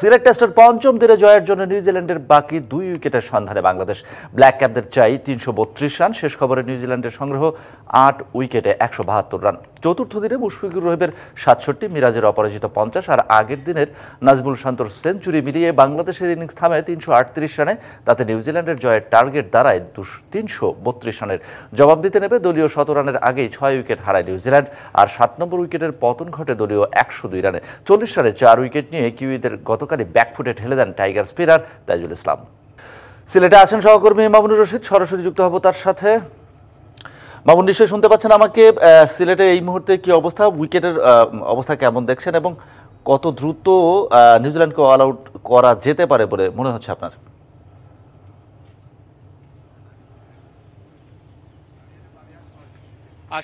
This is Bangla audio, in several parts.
সিলেট টেস্টের পঞ্চম দিনে জয়ের জন্য নিউজিল্যান্ডের বাকি দুই উইকেটের সন্ধানে বাংলাদেশ। ব্ল্যাক ক্যাপদের চাই তিনশো বত্রিশ রান। শেষ খবরে নিউজিল্যান্ডের সংগ্রহ আট উইকেটে একশো বাহাত্তর রান। চতুর্থ দিনে মুশফিকুর রহিমের সাতষট্টি, মিরাজের অপরাজিত পঞ্চাশ, আর আগের দিনের নাজমুল শান্তর সেঞ্চুরি মিলিয়ে বাংলাদেশের ইনিংস থামে তিনশো আটত্রিশ রানে। তাতে নিউজিল্যান্ডের জয়ের টার্গেট দাঁড়ায় তিনশো বত্রিশ রানের। জবাব দিতে নেবে দলীয় শত রানের আগেই ছয় উইকেট হারায় নিউজিল্যান্ড, আর সাত নম্বর উইকেটের পতন ঘটে দলীয় একশো দুই রানে। চল্লিশ রানে চার উইকেট নিয়ে কিউইদের গতকালই ব্যাকফুটে ঠেলে দেন টাইগার স্পিনার তাইজুল ইসলাম। সিলেটে আছেন সহকর্মী মামুনুর রশিদ, সরাসরি যুক্ত হব তার সাথে। মামুন, নিশ্চয়ই শুনতে পাচ্ছেন আমাকে সিলেটের এই মুহূর্তে কি অবস্থা? উইকেটের অবস্থা কেমন দেখছেন এবং কত দ্রুত নিউজিল্যান্ডকে অল আউট করা যেতে পারে বলে মনে হচ্ছে আপনার?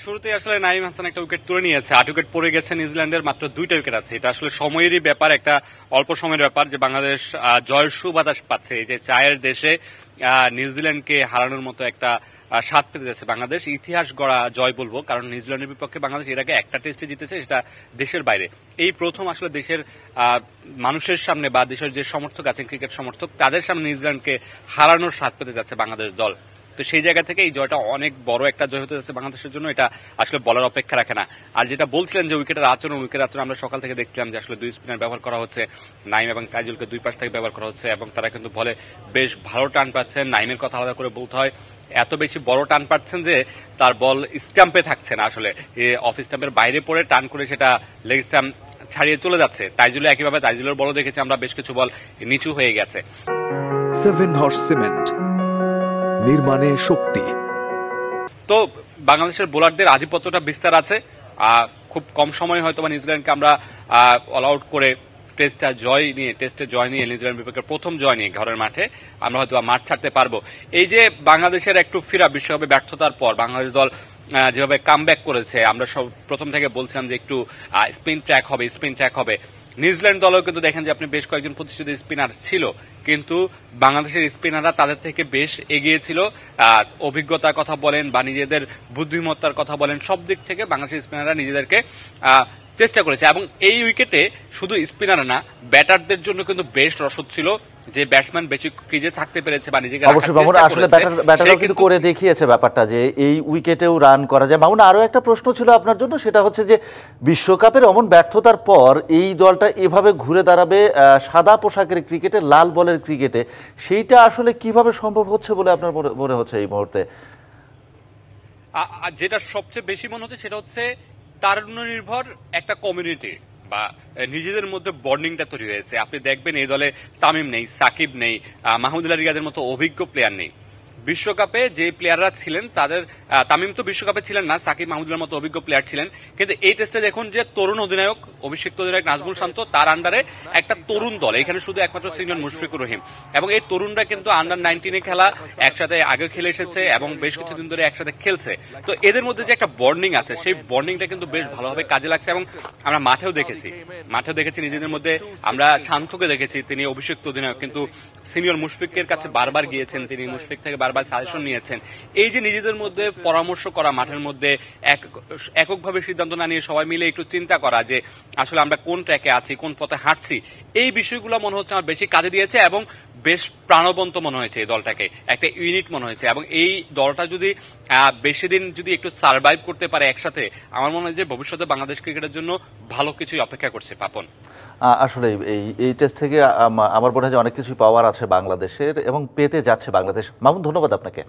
শুরুতে আসলে নাইম হাসান একটা উইকেট তুলে নিয়েছে। আট উইকেট পড়ে গেছে নিউজিল্যান্ডের মাত্র দুইটা উইকেট আছে। এটা আসলে সময়েরই ব্যাপার, একটা অল্প সময়ের ব্যাপার যে বাংলাদেশ জয়ের সুবাতাস পাচ্ছে। যে চায়ের দেশে নিউজিল্যান্ডকে হারানোর মতো একটা স্বাদ পেতে যাচ্ছে বাংলাদেশ। ইতিহাস গড়া জয় বলব, কারণ নিউজিল্যান্ডের বিপক্ষে বাংলাদেশ এর আগে একটা টেস্টে জিতেছে, সেটা দেশের বাইরে। এই প্রথম আসলে দেশের মানুষের সামনে বা দেশের যে সমর্থক আছেন, ক্রিকেট সমর্থক, তাদের সামনে নিউজিল্যান্ডকে হারানোর স্বাদ পেতে যাচ্ছে বাংলাদেশ দল। তো সেই জায়গা থেকে এই জয়টা অনেক বড় একটা জয় হতে যাচ্ছে বাংলাদেশের জন্য, এটা আসলে বলার অপেক্ষা রাখে না। আর যেটা বলছিলেন যে উইকেটের আচরণ উইকেট আচরণ আমরা সকাল থেকে দেখছিলাম যে আসলে দুই স্পিনার ব্যবহার করা হচ্ছে। নাইম এবং কাজুলকে দুই পাশ থেকে ব্যবহার করা হচ্ছে এবং তারা কিন্তু বলে বেশ ভালো টান পাচ্ছেন নাইমের কথা আলাদা করে বলতে হয়। এত বেশি বড় টান পাচ্ছেন যে তার বল স্টাম্পে থাকছে না আসলে। অফ স্টাম্পের বাইরে পড়ে টান করে সেটা লেগ স্টাম্প ছাড়িয়ে চলে যাচ্ছে। তাইজুল একইভাবে তাইজুলের বল দেখেছি আমরা বেশ কিছু বল নিচু হয়ে গেছে। সেভেন হর্স সিমেন্ট নির্মাণে শক্তি। তো বাংলাদেশের বোলারদের আধিপত্যটা বিস্তার আছে। খুব কম সময় হয়তো বা নিউজিল্যান্ডকে আমরা অল আউট করে টেস্টটা জয় নিয়ে, টেস্টে জয় নিয়ে নিউজিল্যান্ড বিপক্ষে প্রথম জয় নিয়ে ঘরের মাঠে। আমরা হয়তো মাঠ ছাড়তে পারব। এই যে বাংলাদেশের একটু ফিরা বিশ্বকাপে ব্যর্থতার পর বাংলাদেশ দল যেভাবে কাম করেছে, আমরা সব প্রথম থেকে বলছিলাম যে একটু স্পিন ট্র্যাক হবে স্পিন ট্র্যাক হবে। নিউজিল্যান্ড দলও কিন্তু দেখেন যে আপনি বেশ কয়েকজন প্রতিষ্ঠিত স্পিনার ছিল, কিন্তু বাংলাদেশের স্পিনাররা তাদের থেকে বেশ এগিয়ে ছিল। অভিজ্ঞতার কথা বলেন বা নিজেদের বুদ্ধিমত্তার কথা বলেন, সব দিক থেকে বাংলাদেশের স্পিনাররা নিজেদেরকে চেষ্টা করেছে। এবং এই উইকেটে শুধু স্পিনার না ব্যাটারদের জন্য কিন্তু বেস্ট রসদ ছিল যে ব্যাটসম্যান বেশি ক্রিজে থাকতে পেরেছে বা নিজেকে অবশ্যই মামুন আসলে ব্যাটারও কিন্তু করে দেখিয়েছে ব্যাপারটা যে এই উইকেটেও রান করা যায়। মামুন আরও একটা প্রশ্ন ছিল আপনার জন্য সেটা হচ্ছে যে বিশ্বকাপের অমন ব্যর্থতার পর এই দলটা এভাবে ঘুরে দাঁড়াবে সাদা পোশাকের ক্রিকেটে লাল বলের ক্রিকেটে সেইটা আসলে কীভাবে সম্ভব হচ্ছে বলে আপনার মনে হচ্ছে এই মুহূর্তে? যেটা সবচেয়ে বেশি মনে হচ্ছে সেটা হচ্ছে তারুণ্য নির্ভর একটা কমিউনিটি বা নিজেদের মধ্যে বন্ডিংটা তৈরি হয়েছে। আপনি দেখবেন এই দলে তামিম নেই, সাকিব নেই মাহমুদুল্লাহ রিয়াদের মতো অভিজ্ঞ প্লেয়ার নেই। বিশ্বকাপে যে প্লেয়াররা ছিলেন, তাদের তামিম তো বিশ্বকাপে ছিলেন না, সাকিব মাহমুদুল্লার মতো অভিজ্ঞ প্লেয়ার ছিলেন। কিন্তু এই টেস্টে দেখুন যে তরুণ অধিনায়ক অভিষিক্ত অধিনায়ক নাজমুল শান্ত, তার আন্ডারে একটা তরুণ দল, এখানে শুধু একমাত্র সিনিয়র মুশফিকুর রহিম। এবং এই তরুণরা কিন্তু আন্ডার নাইনটিনে খেলা, একসাথে আগে খেলে এসেছে এবং বেশ কিছুদিন ধরে একসাথে খেলছে। তো এদের মধ্যে যে একটা বর্নিং আছে, সেই বন্ডিংটা কিন্তু বেশ ভালোভাবে কাজে লাগছে এবং আমরা মাঠেও দেখেছি। মাঠেও দেখেছি নিজেদের মধ্যে, আমরা শান্তকে দেখেছি, তিনি অভিষিক্ত অধিনায়ক কিন্তু সিনিয়র মুশফিকের কাছে বারবার গিয়েছেন, তিনি মুশফিক থেকে বারবার সাজেশন নিয়েছেন। এই যে নিজেদের মধ্যে পরামর্শ করা মাঠের মধ্যে এককভাবে সিদ্ধান্ত না নিয়ে সবাই মিলে একটু চিন্তা করা যে আসলে আমরা কোন ট্র্যাকে আছি, কোন পথে হাঁটছি, এই বিষয়গুলো মনে হচ্ছে আমার বেশি কাজে দিয়েছে এবং বেশ প্রাণবন্ত মনে হয়েছে এই দলটাকে, একটা ইউনিট মনে হয়েছে এবং এই দলটা যদি বেশি দিন যদি একটু সার্ভাইভ করতে পারে একসাথে, আমার মনে হয় যে ভবিষ্যতে বাংলাদেশ ক্রিকেটের জন্য ভালো কিছুই অপেক্ষা করছে পাপন। আসলে এই এই টেস্ট থেকে আমার মনে হয় যে অনেক কিছু পাওয়ার আছে বাংলাদেশের এবং পেতে যাচ্ছে বাংলাদেশ। মামুন, ধন্যবাদ আপনাকে।